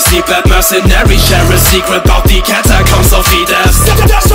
sleep at mercenary share a secret about the catacombs of Edith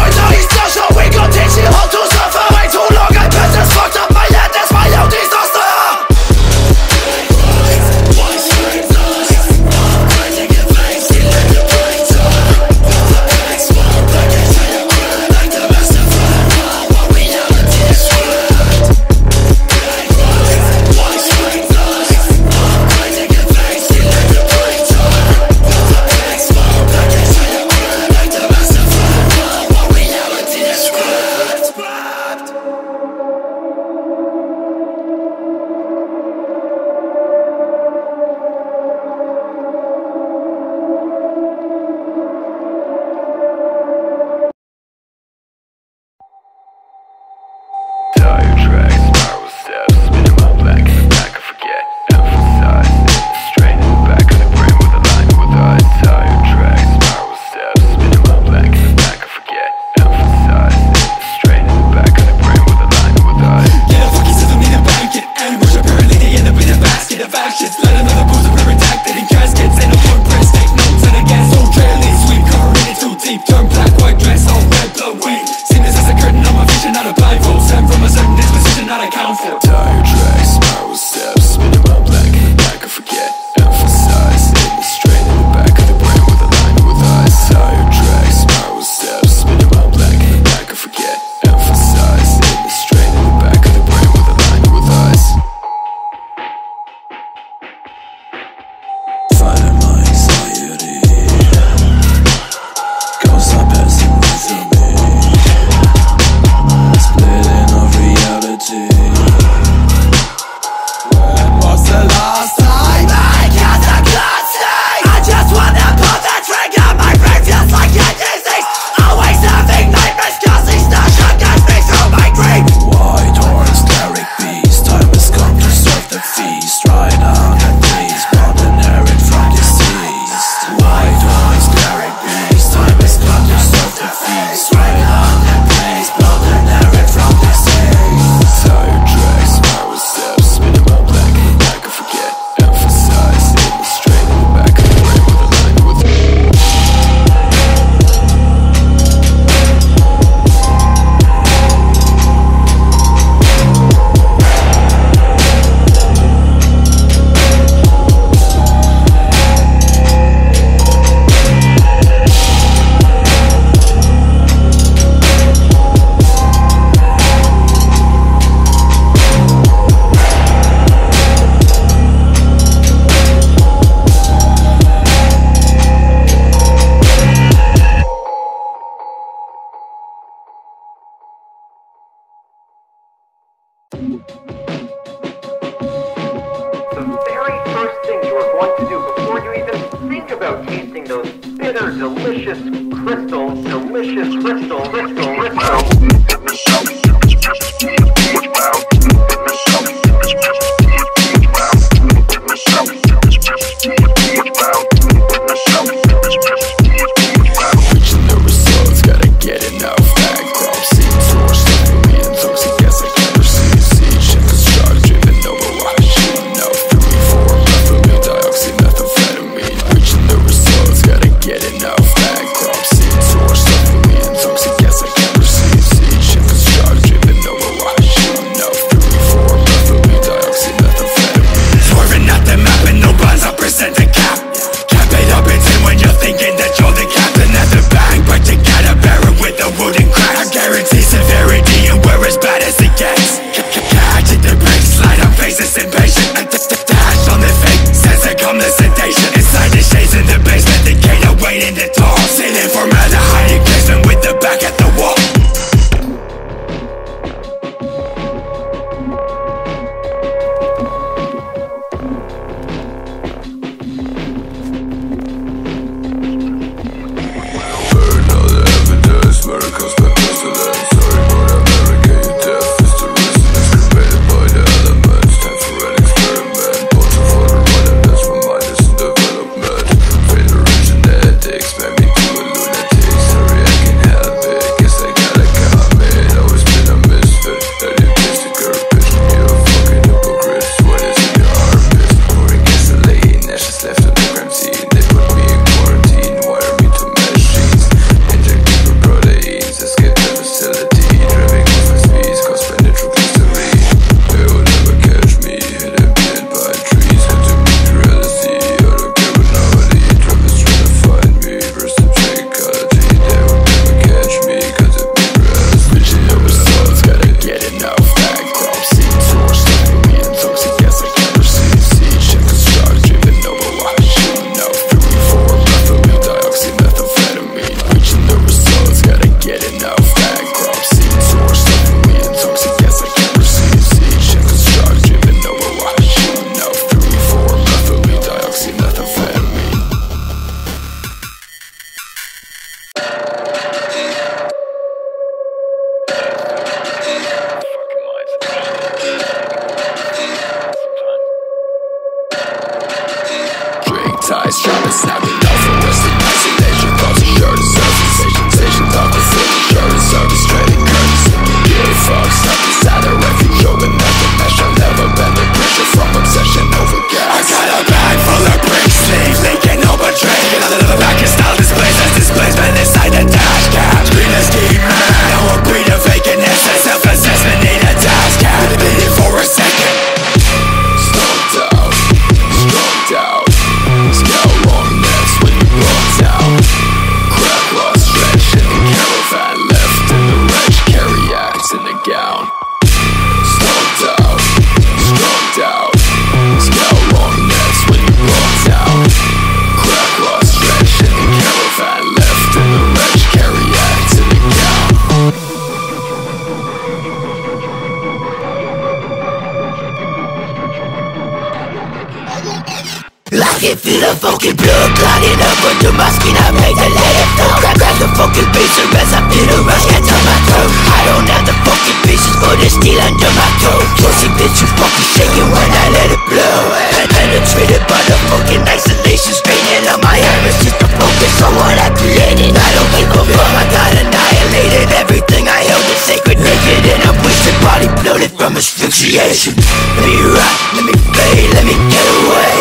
fucking blood clotting up under my skin I made the left. it flow Grab, the fucking pizza as I feel the rush get on my throat I don't have the fucking pieces for the steel under my coat Pussy bitch you fucking shaking when I let it blow Penetrated by the fucking isolation Straining on my iris Focus on what I created I don't give a fuck, I got annihilated Everything I held is sacred, naked And I'm wasted, body bloated from asphyxiation Let me rock, let me fade, let me get away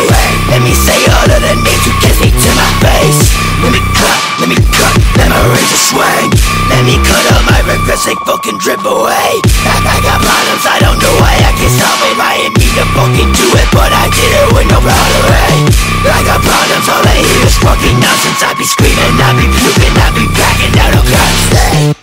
Let me say all of the names you kiss me to my face let me cut, let me cut, let my razor swing. Let me cut all my regrets, they fucking drip away. I got problems, I don't know why. I can't stop it I didn't mean to fucking do it, but I did it with no pride Like got problems, all I hear is fucking nonsense. I be screaming, I be puking, I be backing out of God's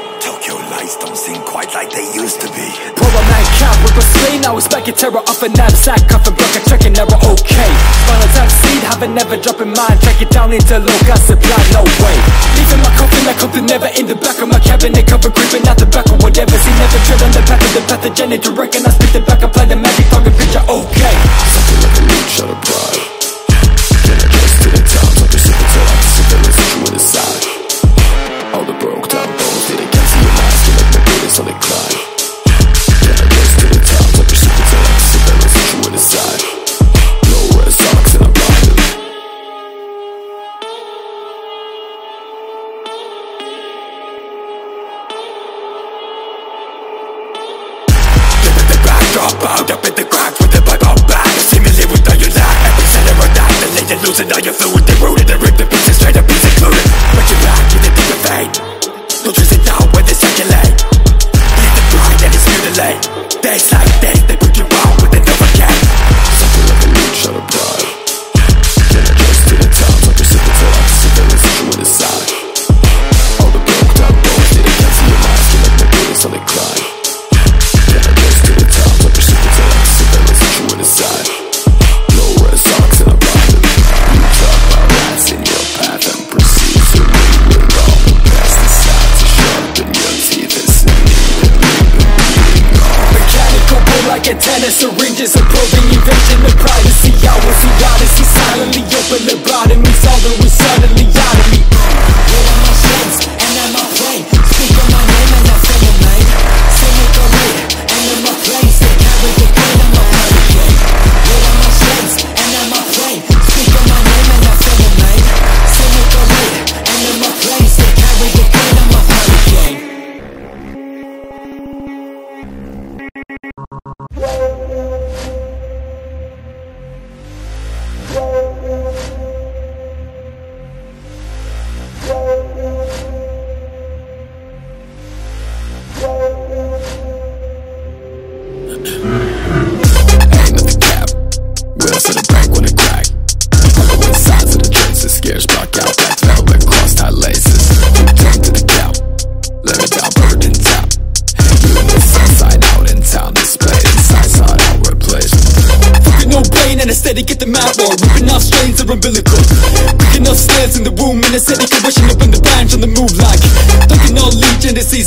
Eyes don't seem quite like they used to be. Pull a man cap with a sling Now it's back in terror off a knapsack Cuff and block I check and never okay. Final time seed, haven't never dropping mine Track it down into low gossip line, no way. Leaving my coffin, I hope to never In the back of my cabinet, cover creeping out the back of whatever See, never tread on the path of the pathogenic Direct and I spit the back, apply the magic Target picture, okay. Something like a leech out of pride in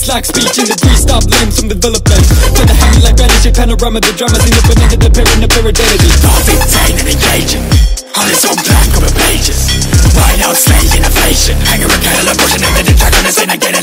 It's like speech in the breeze, stop letting some development When the hang like vanishing panorama The drama's in the pair in the pair identity Profit, pain and engaging On its own blank over pages Right now slaying inflation Hanging with cattle emotion and then attack on the scene again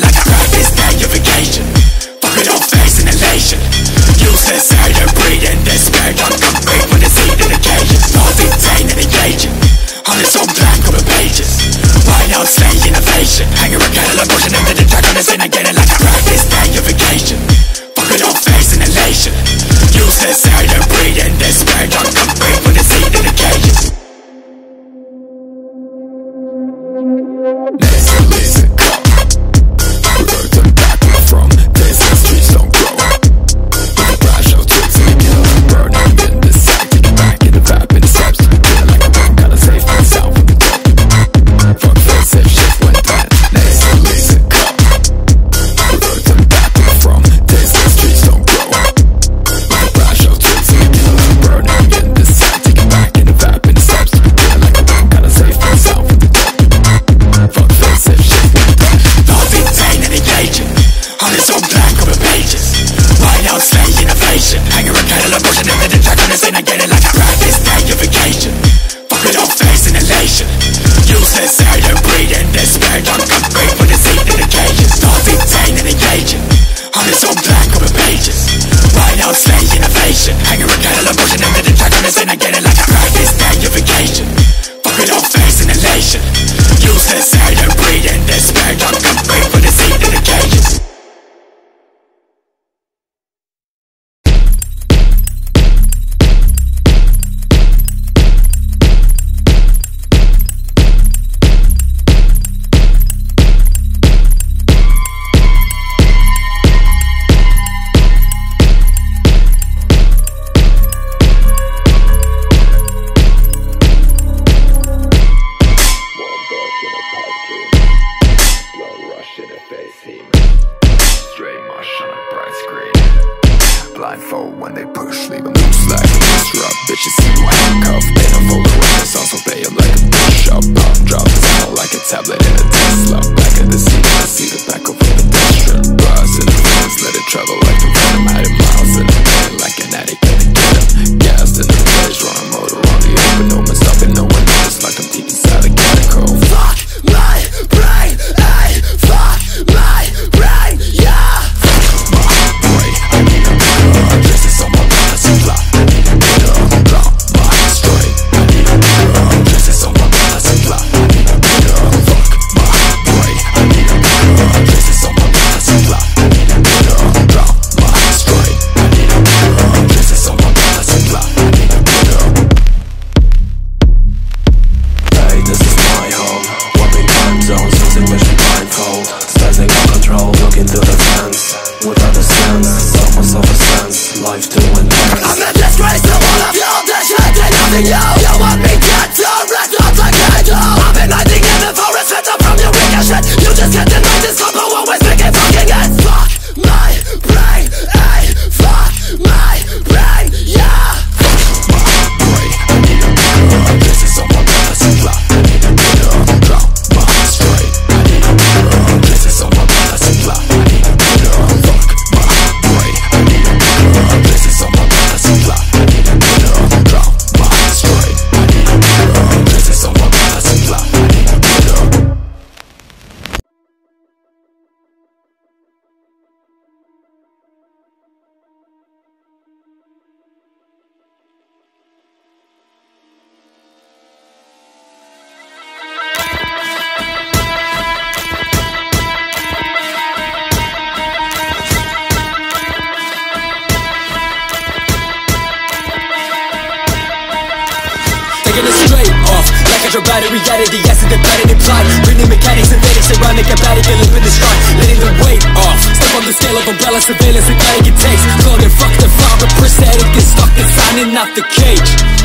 running out the cage.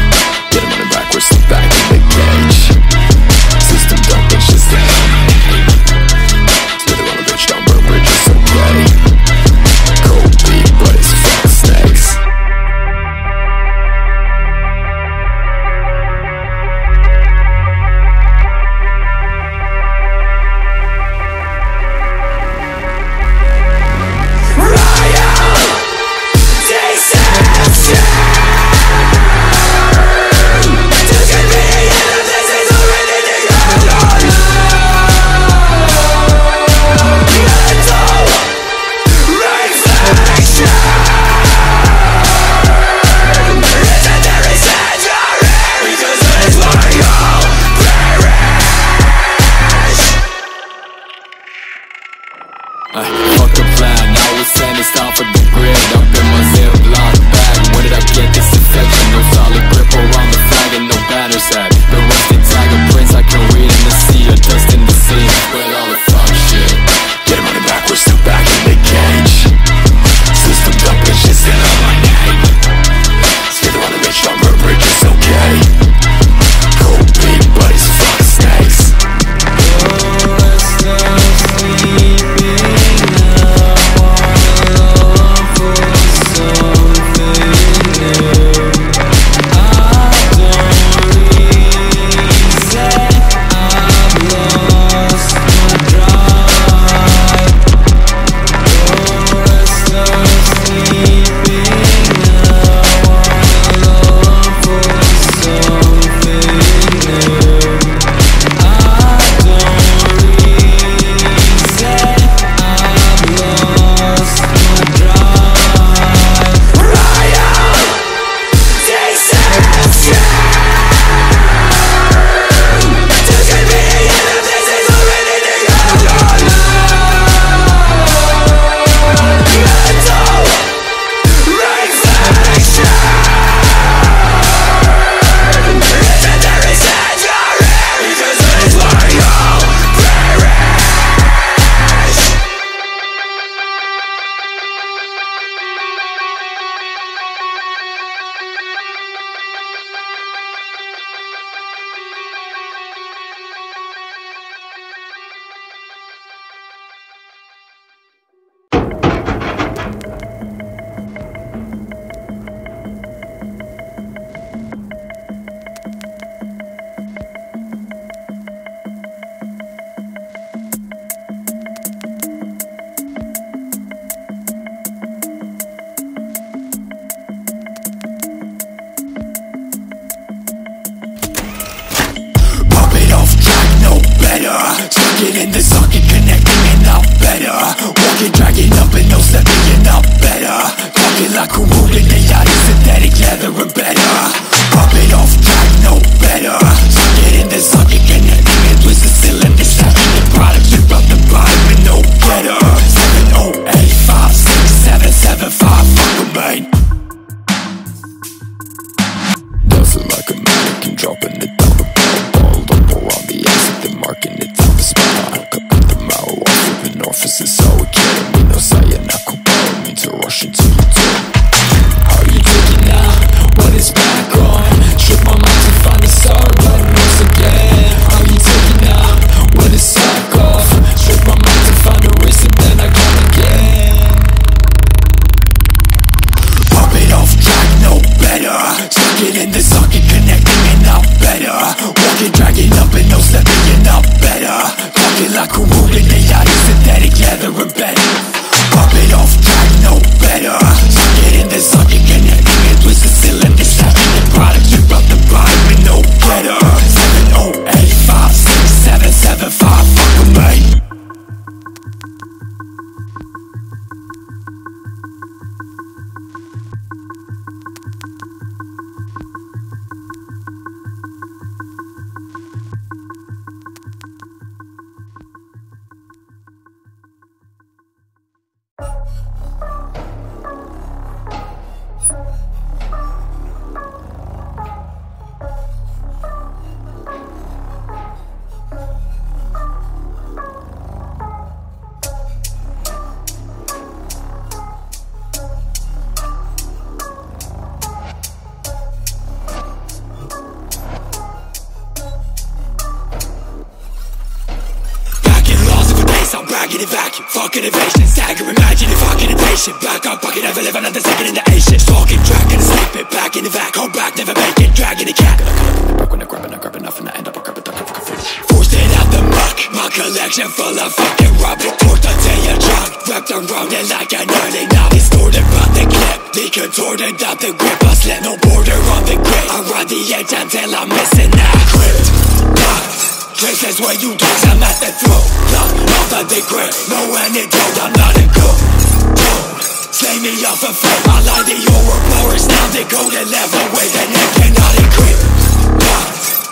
Back in a vacuum Fucking evasion, stagger, imagine if fucking impatient. Back up, bucket, never live another second in the Asian Stalking, tracking, sleep it, back in the vac Hold back, never make it, dragging a cat. Back when I grab it, I grab enough and I end up, I grab it, fucking Forced it out the muck, my collection full of fucking rubber Port the day a drunk, wrapped around it like an early now Distorted by the clip, decontorted out the grip. I slip, no border on the grip. I ride the edge until I'm missing that grip. Locked Places where you dogs, I'm at the throat. Not all the regret, no antidote, I'm not a goat Slay me off a fate, I lie to your reporters Now they go to level with cannot economic grip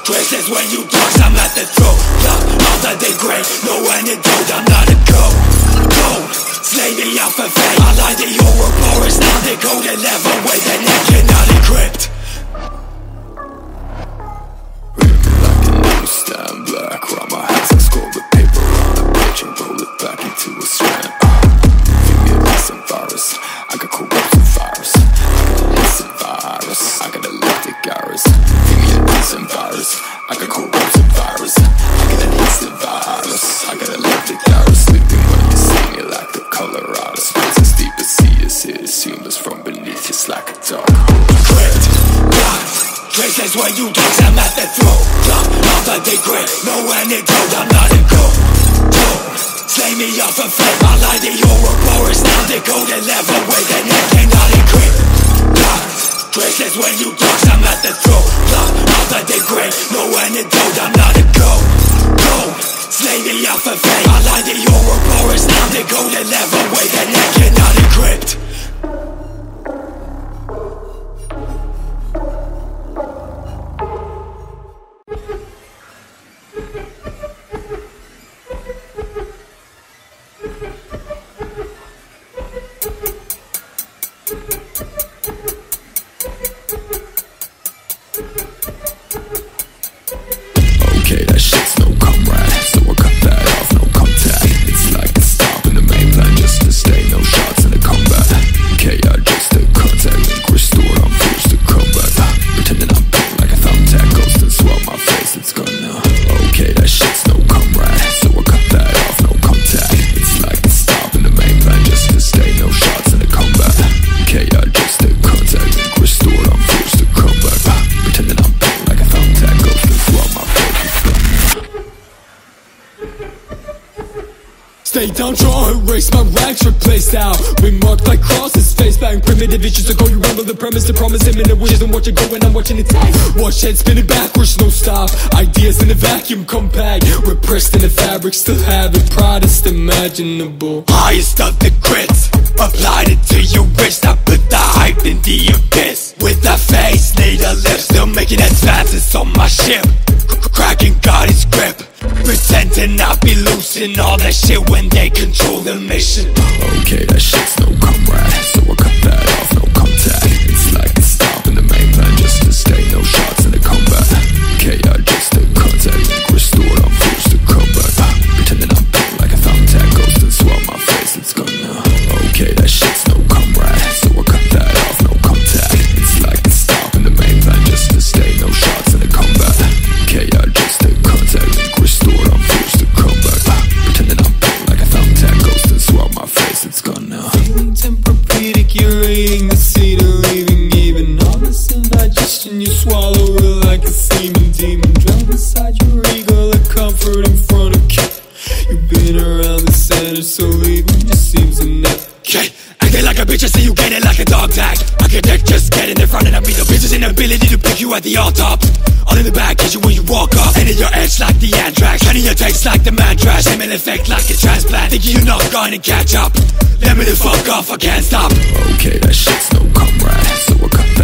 Places where you dogs, I'm at the throat. Not all the regret, no antidote, I'm not a goat Slay me off a fate, I lie to your reporters Now they go to level with an economic crypt is where you get I'm at the throat. Drop off a degree, no antidote I'm not a goat Slay me off a fate. I'll lie to your Ouroboros Now the golden level with an egg cannot encrypt Grace is when you talk, I'm at the throat. Drop off a degree, no antidote I'm not a goat Slay me off a fate. I'll lie to your Ouroboros Now the golden level with an egg cannot encrypt down, draw, erase my rags, replace out. We mark like crosses, face bang, primitive issues to go. You rumble the premise, the promise, imminent wishes And watch it go and I'm watching it die Watch head spinning backwards, no stop. Ideas in a vacuum, compact. Repressed in the fabric, still have it Proudest imaginable. Highest of the grits Applied it to your wrist. I put the hype in the abyss With a face, need a lip Still making advances on my ship. Cracking got his grip. Pretending not be losing all that shit When they control the mission. Okay, that shit's no comrade. So just so you get it like a dog tag. Architect just get in the front and I beat the business inability to pick you at the all top. All in the back catch you when you walk up. Ending your edge like the anthrax. Handing your text like the man trash. Same effect like a transplant. Thinking you're not gonna catch up. Let me the fuck off, I can't stop. Okay, that shit's no comrade So I cut that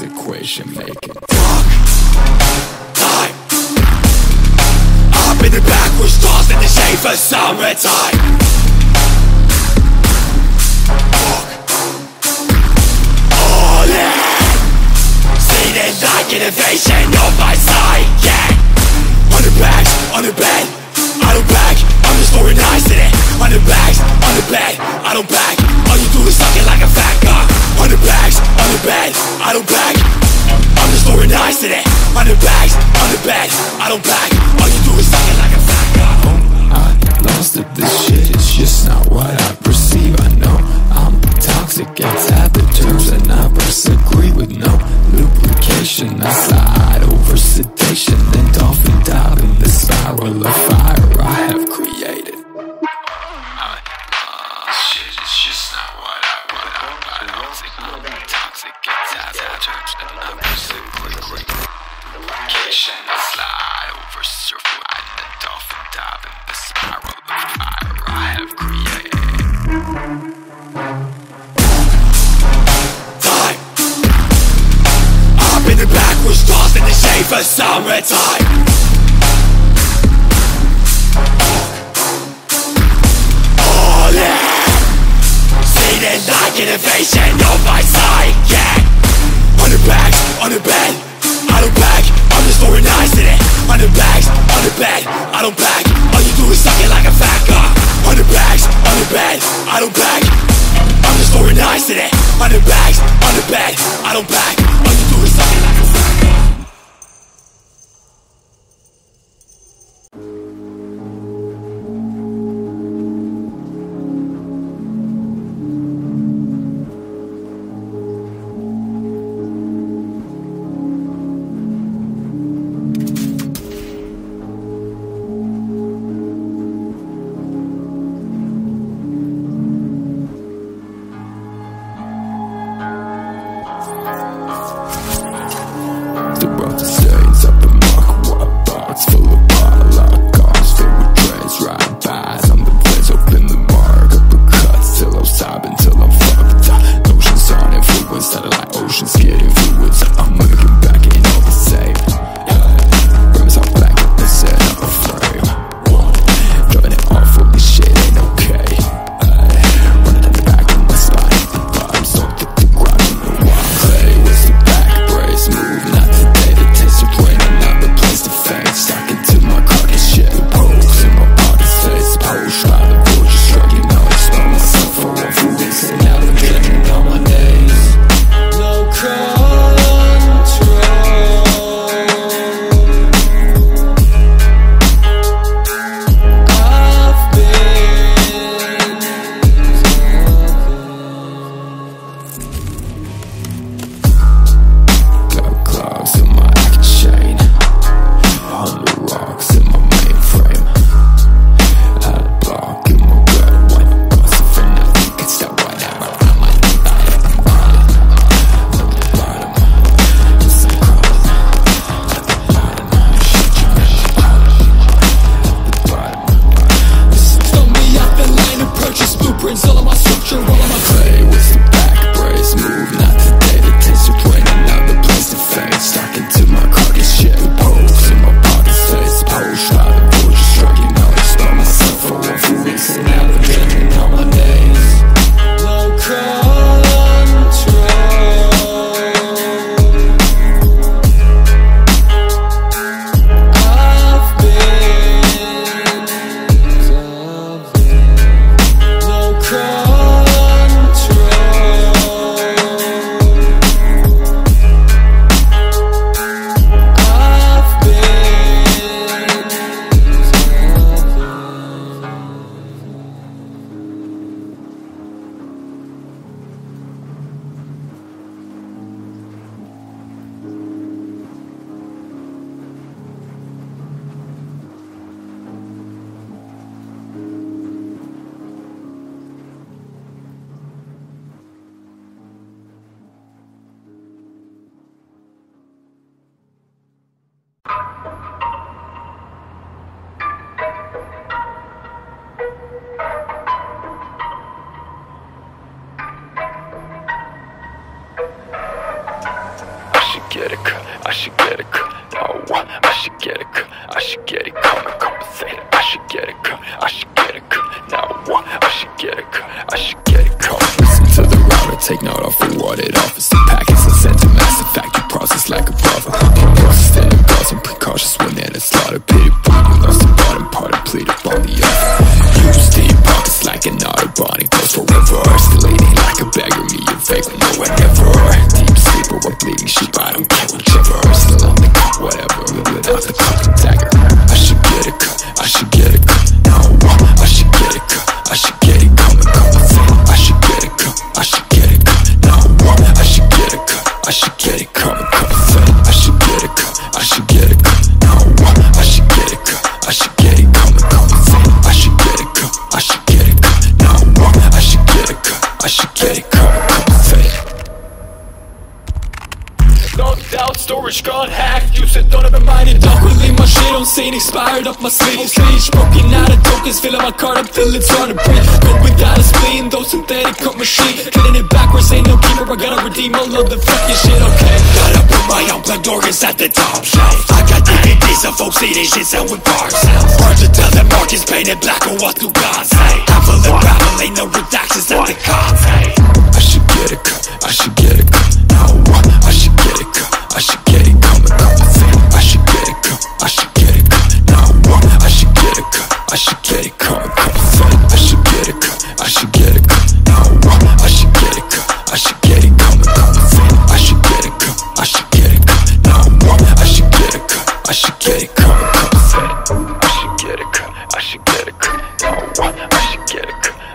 this equation making Fuck Time Up in the backwards tossed in the shade for summertime Fuck All in. Seen it like an invasion of my psyche yeah. On the bags, on the bed I don't back, I'm just organizing it On the bags, on the bed I don't back, all you do is suck it like a fat guy. on the bags, on the bed, I don't play nice today. Hundred bags, hundred bags, I don't buy.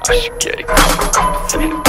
Asker.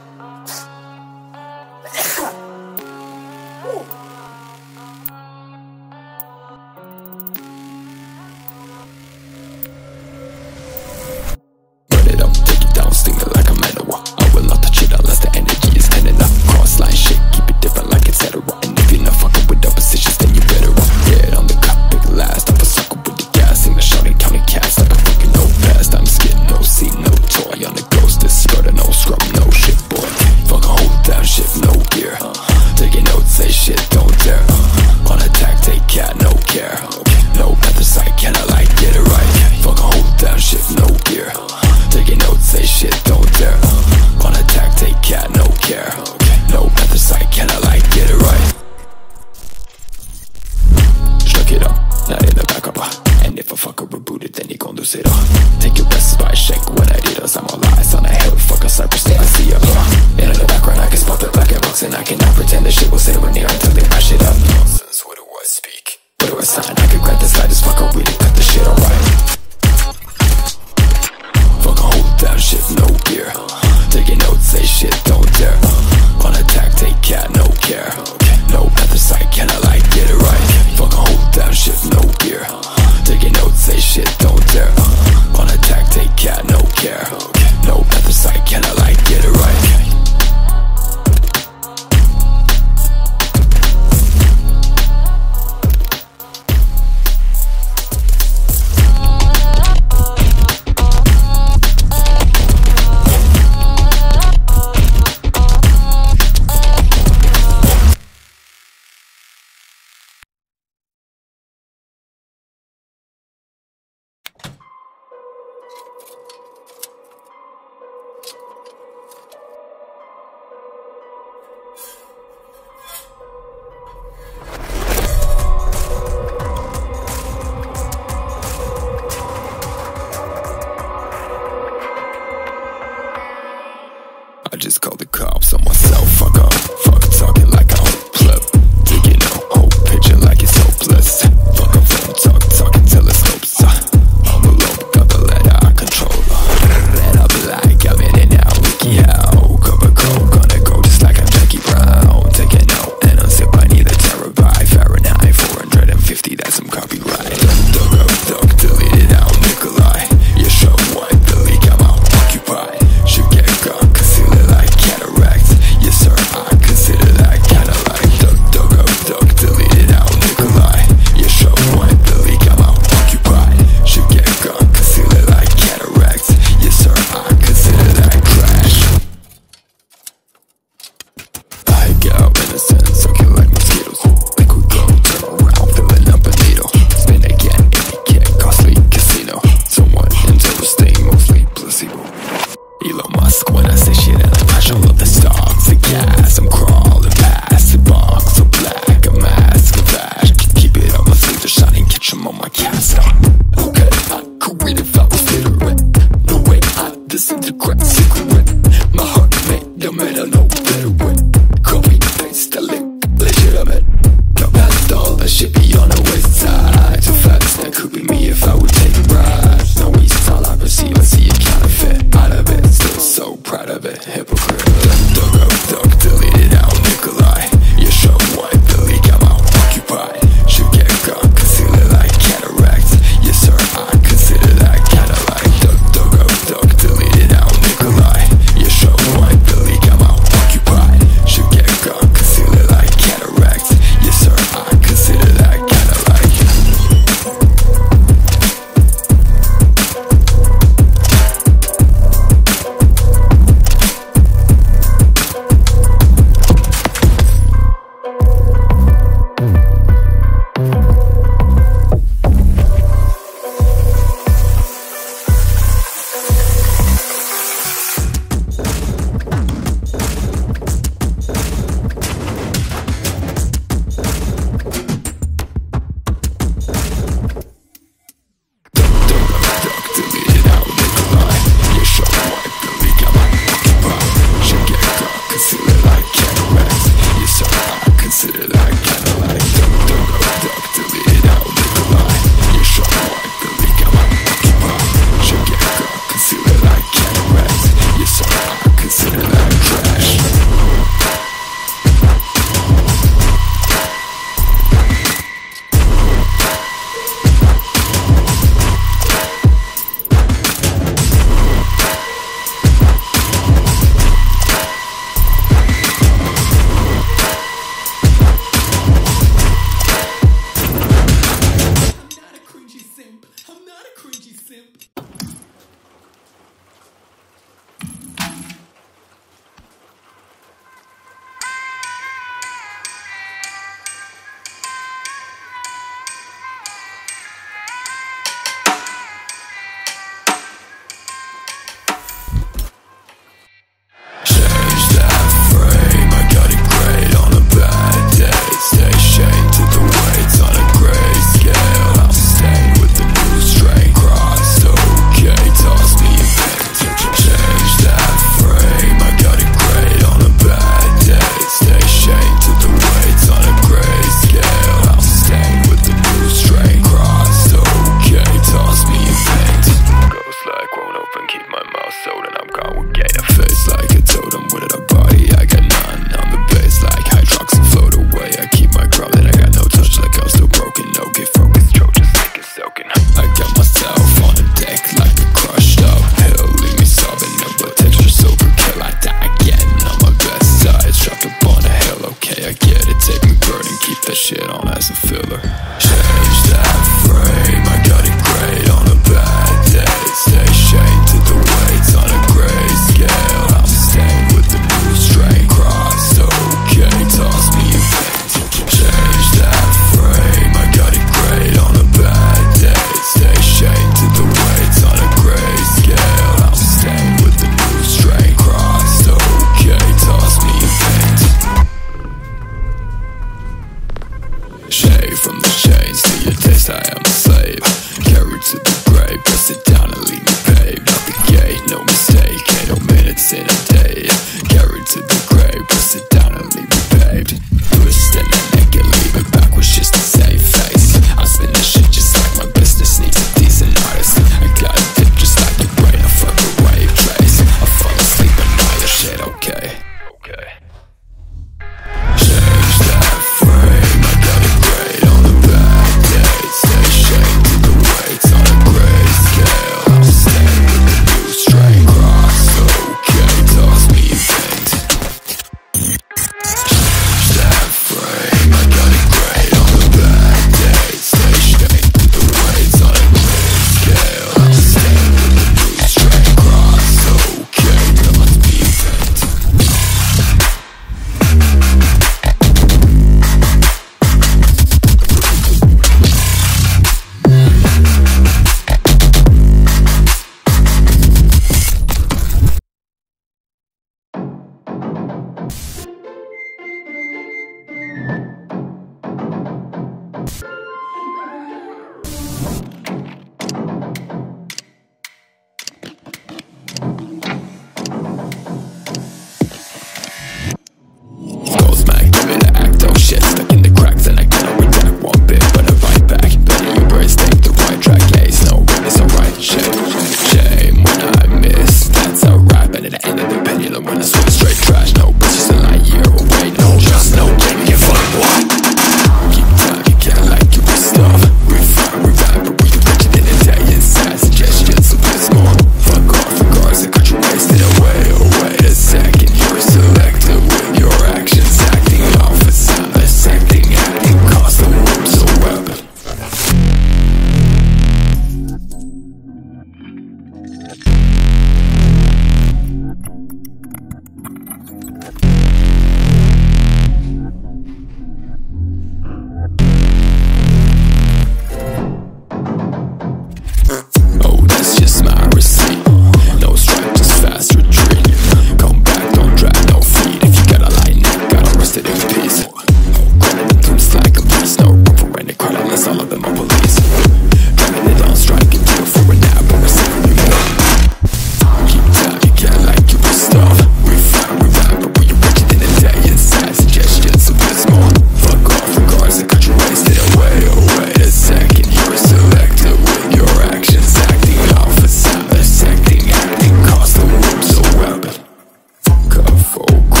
go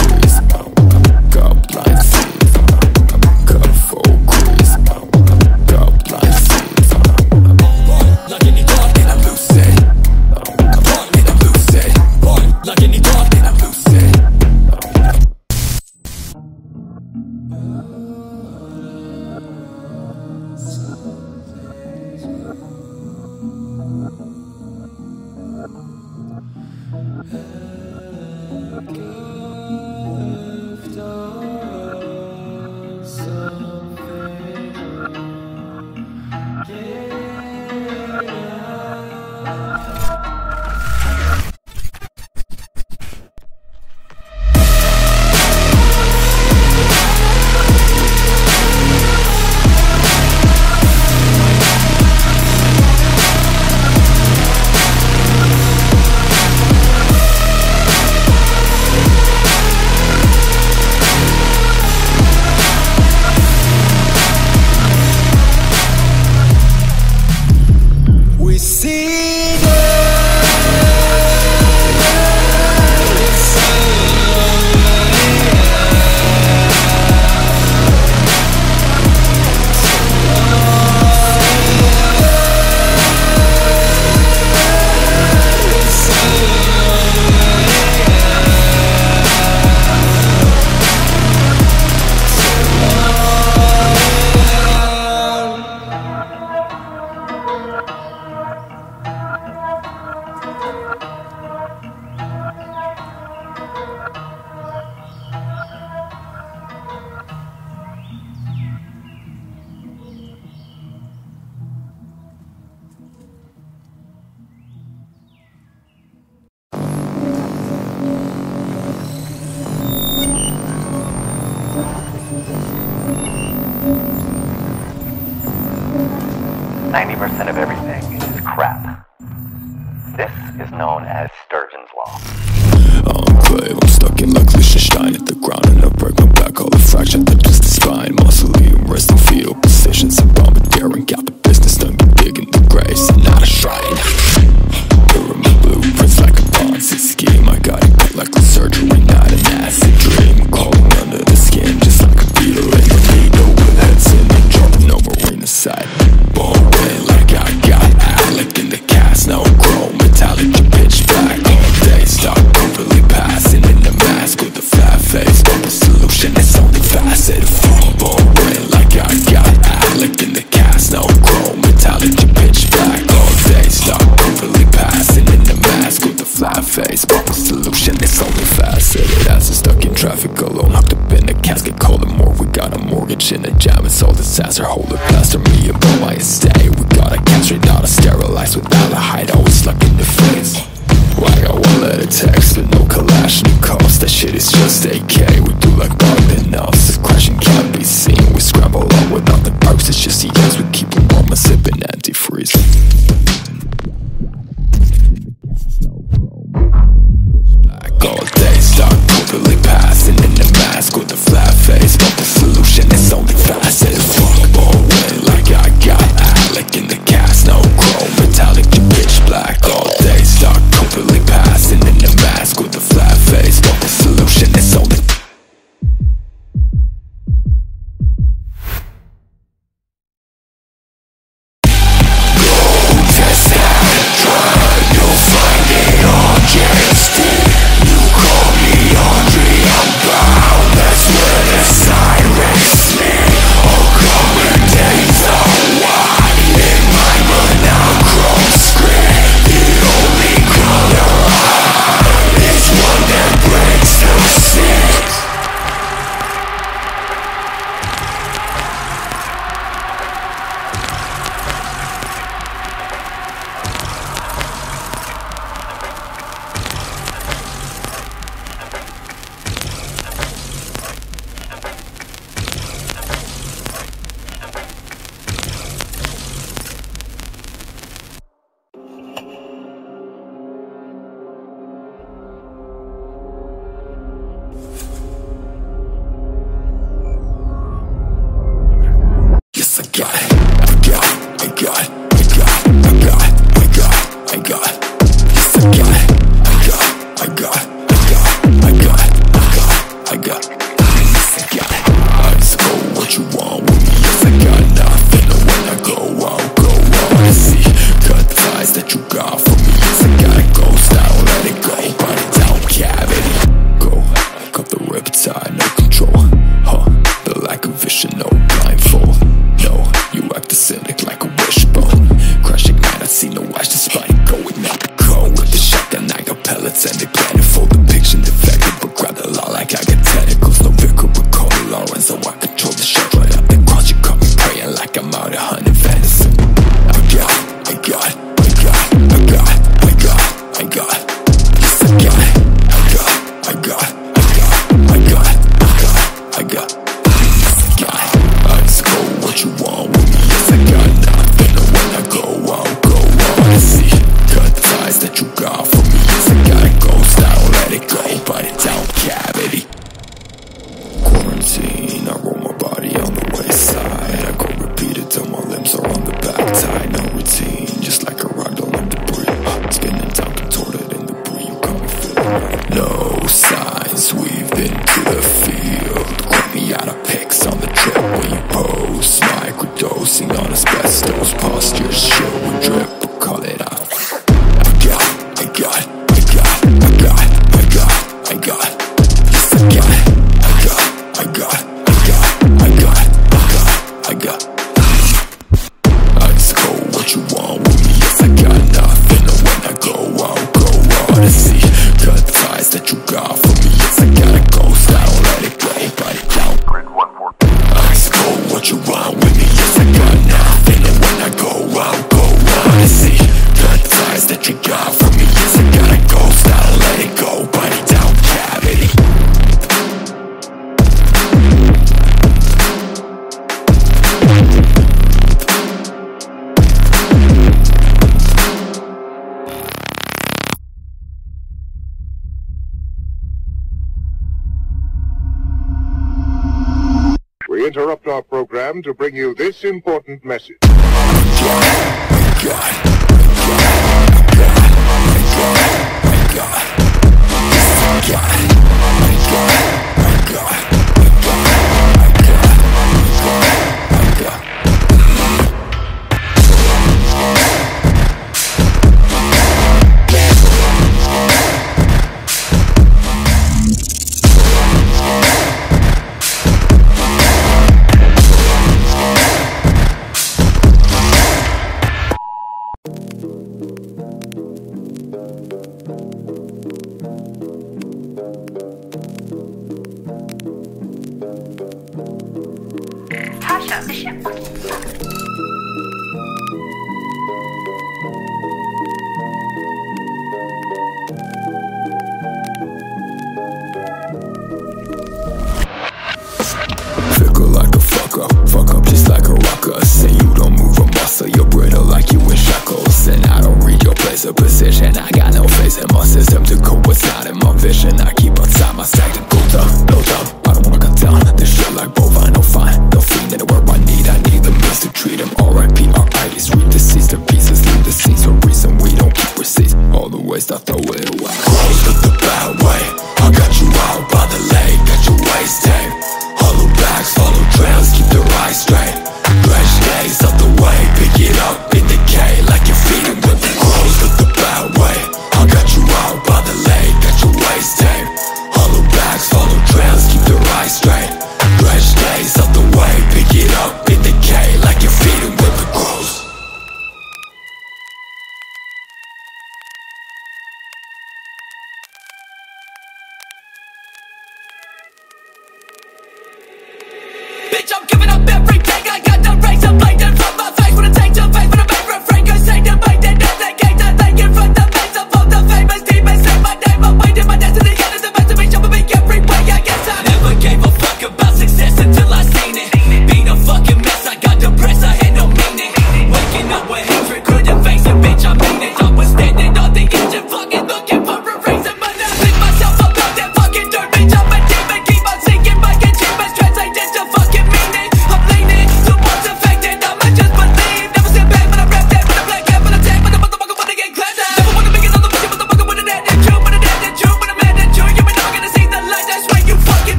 jam